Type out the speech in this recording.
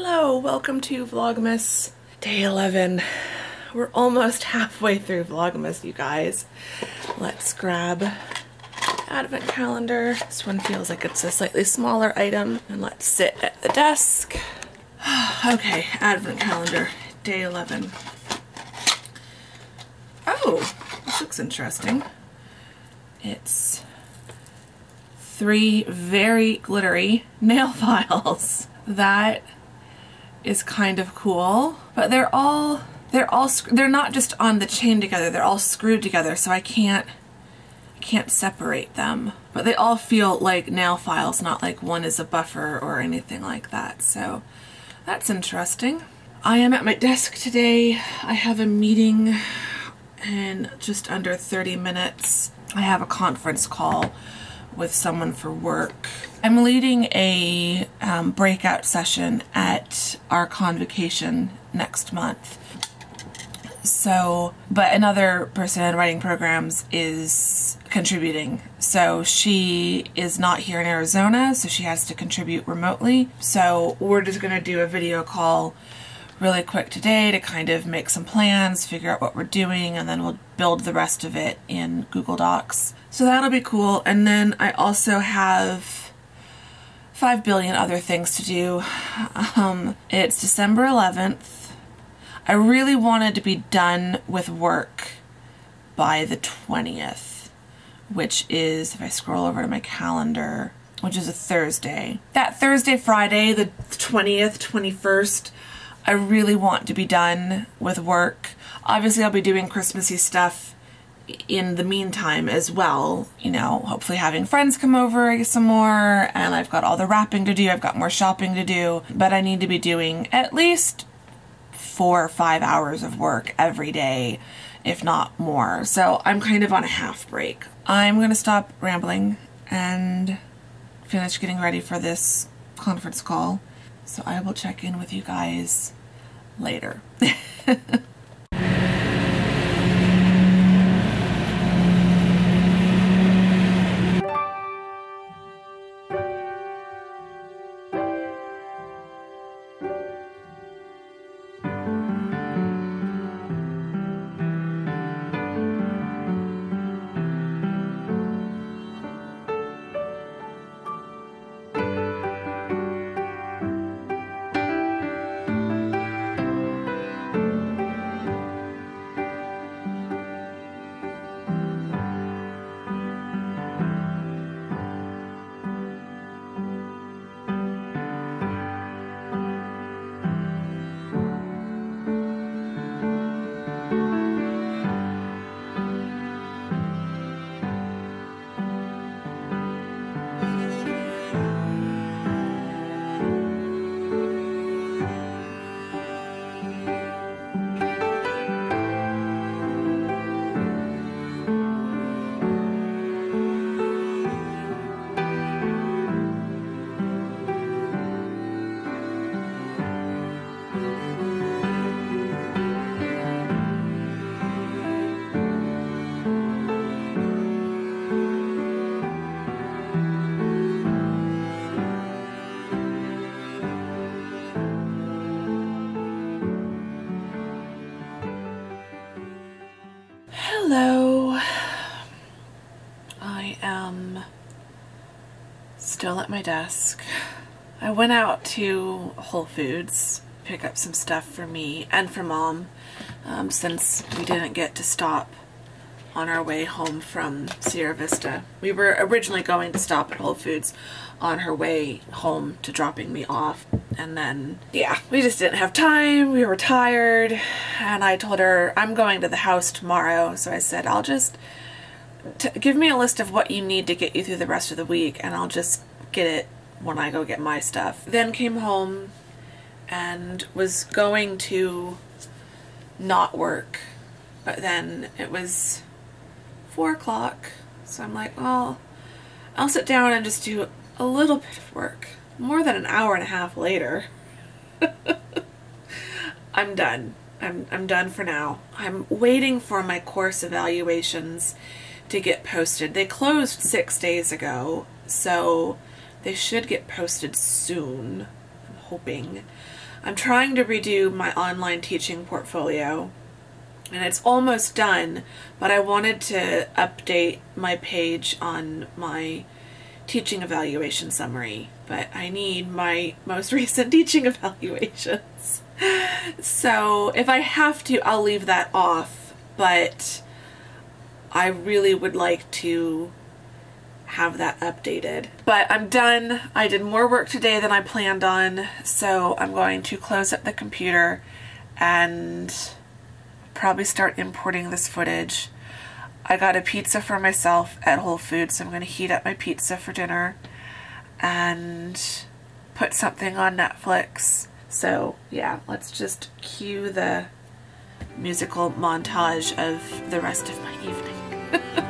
Hello, welcome to Vlogmas day 11. We're almost halfway through Vlogmas, you guys. Let's grab advent calendar. This one feels like it's a slightly smaller item. And let's sit at the desk. okay, advent calendar, day 11. Oh, this looks interesting. It's three very glittery nail files. That is kind of cool, but they're all, they're all, they're not just on the chain together, they're all screwed together, so I can't, I can't separate them. But they all feel like nail files, not like one is a buffer or anything like that, so that's interesting. I am at my desk today. I have a meeting in just under 30 minutes. I have a conference call with someone for work. I'm leading a um, breakout session at our convocation next month. So, but another person in writing programs is contributing. So she is not here in Arizona, so she has to contribute remotely. So we're just to do a video call really quick today to kind of make some plans, figure out what we're doing, and then we'll build the rest of it in Google Docs. So that'll be cool. And then I also have five billion other things to do. Um, it's December 11th. I really wanted to be done with work by the 20th, which is, if I scroll over to my calendar, which is a Thursday. That Thursday, Friday, the 20th, 21st, I really want to be done with work. Obviously, I'll be doing Christmassy stuff in the meantime as well. You know, hopefully having friends come over some more, and I've got all the wrapping to do, I've got more shopping to do, but I need to be doing at least four or five hours of work every day, if not more. So I'm kind of on a half break. I'm going to stop rambling and finish getting ready for this conference call. So I will check in with you guys later. still at my desk. I went out to Whole Foods, pick up some stuff for me and for mom, um, since we didn't get to stop on our way home from Sierra Vista. We were originally going to stop at Whole Foods on her way home to dropping me off. And then, yeah, we just didn't have time. We were tired. And I told her, I'm going to the house tomorrow. So I said, I'll just give me a list of what you need to get you through the rest of the week. And I'll just get it when I go get my stuff. Then came home and was going to not work. But then it was four o'clock. So I'm like, well, I'll sit down and just do a little bit of work. More than an hour and a half later. I'm done. I'm, I'm done for now. I'm waiting for my course evaluations to get posted. They closed six days ago, so they should get posted soon. I'm hoping. I'm trying to redo my online teaching portfolio and it's almost done, but I wanted to update my page on my teaching evaluation summary, but I need my most recent teaching evaluations. So if I have to, I'll leave that off, but I really would like to have that updated. But I'm done. I did more work today than I planned on, so I'm going to close up the computer and probably start importing this footage. I got a pizza for myself at Whole Foods, so I'm going to heat up my pizza for dinner and put something on Netflix. So yeah, let's just cue the musical montage of the rest of my evening.